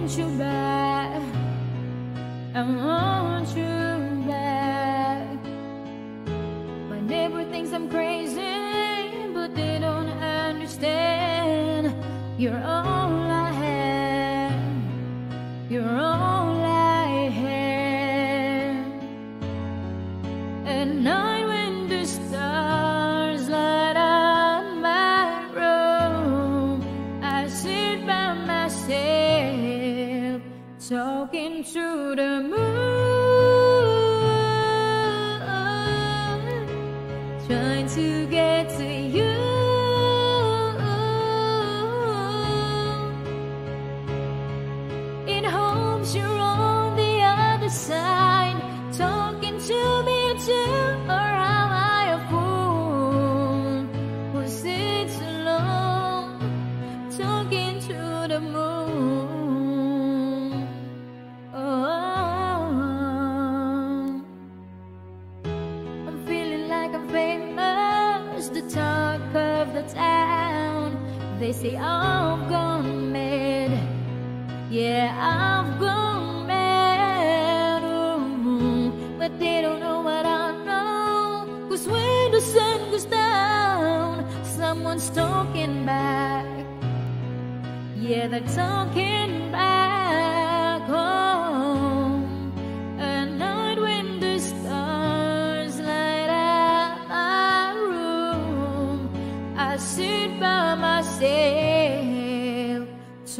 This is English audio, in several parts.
I want you back. My neighbor thinks I'm crazy, but they don't understand. You're all I have. You're all I have. At night when the stars light up my room, I sit by myself talking to the moon, trying to get of the town. They say I've gone mad. Yeah, I've gone mad. ooh, but they don't know what I know. Cause when the sun goes down, someone's talking back. Yeah, they're talking back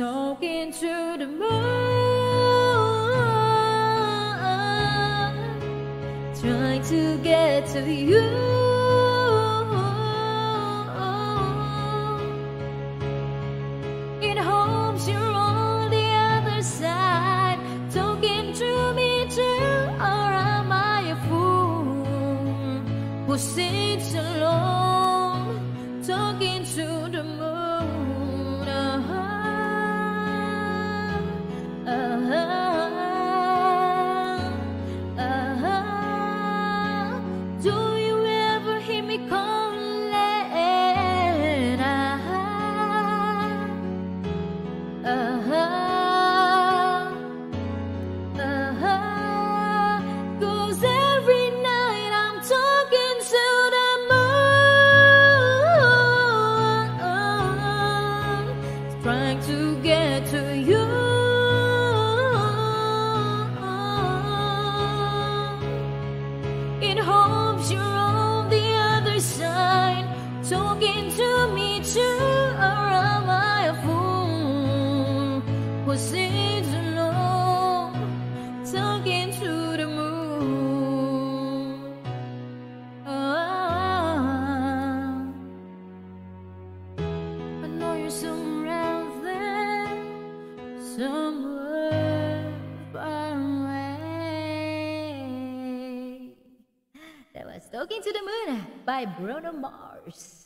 talking to the moon, trying to get to you. Talking to me too, or am I a fool who sits alone, talking to the moon? Ah, I know you're somewhere out there, somewhere far away. That was Talking to the Moon by Bruno Mars.